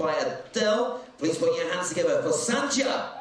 by Adele. Please put your hands together for Sanjna.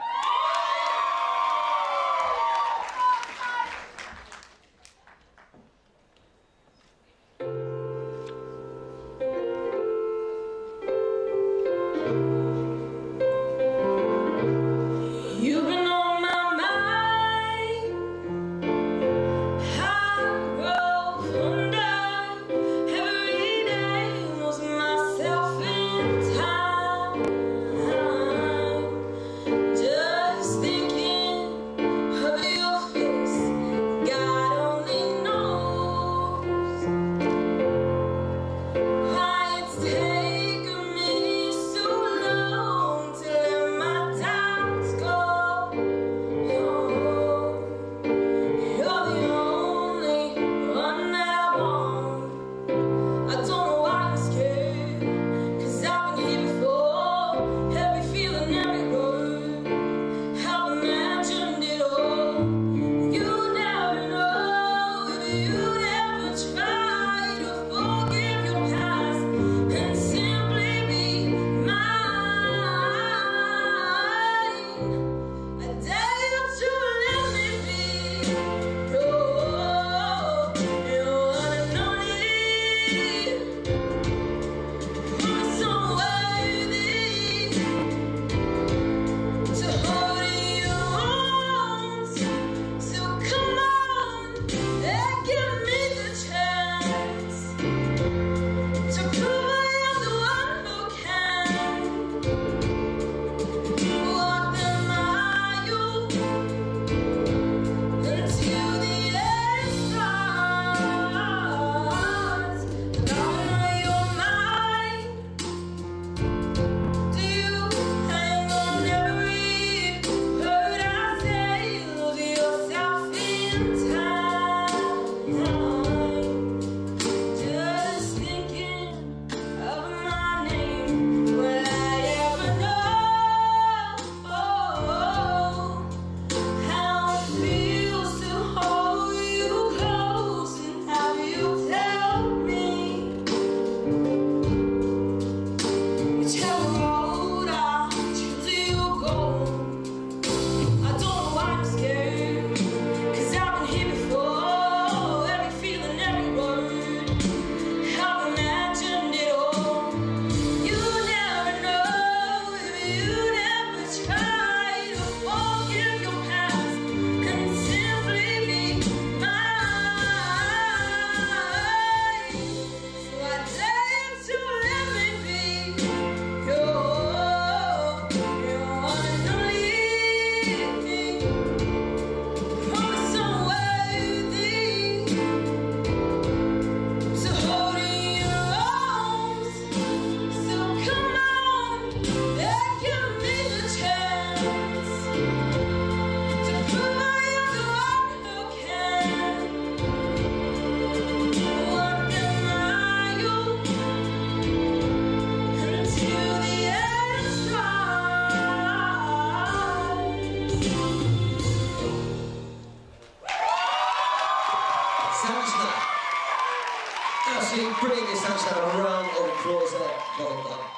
absolutely brilliant. It sounds a round of applause there. Well done.